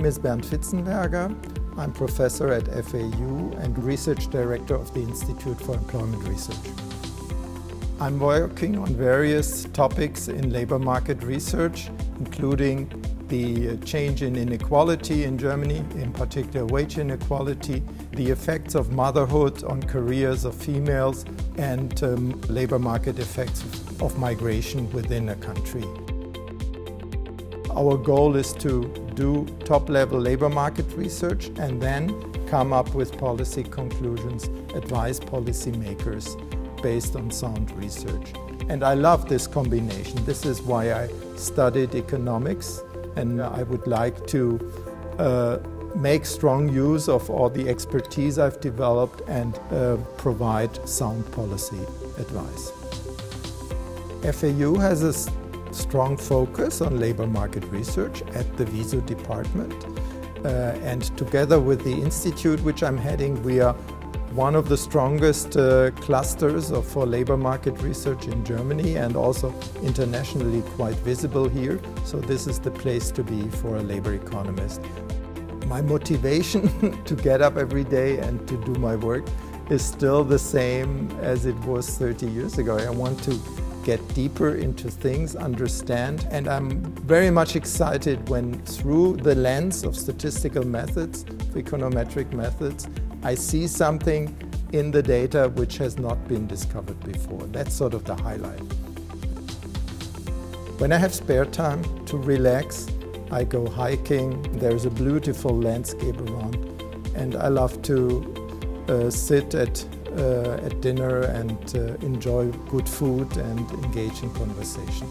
name is Bernd Fitzenberger. I'm professor at FAU and research director of the Institute for Employment Research. I'm working on various topics in labor market research, including the change in inequality in Germany, in particular wage inequality, the effects of motherhood on careers of females, and um, labor market effects of migration within a country. Our goal is to do top-level labor market research and then come up with policy conclusions, advise policymakers based on sound research. And I love this combination. This is why I studied economics and I would like to uh, make strong use of all the expertise I've developed and uh, provide sound policy advice. FAU has a strong focus on labor market research at the WISO department. Uh, and together with the institute which I'm heading, we are one of the strongest uh, clusters of, for labor market research in Germany and also internationally quite visible here. So this is the place to be for a labor economist. My motivation to get up every day and to do my work is still the same as it was 30 years ago. I want to get deeper into things, understand, and I'm very much excited when through the lens of statistical methods, econometric methods, I see something in the data which has not been discovered before. That's sort of the highlight. When I have spare time to relax, I go hiking. There's a beautiful landscape around, and I love to uh, sit at at dinner and uh, enjoy good food and engage in conversation.